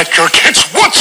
protect your kids. What's it?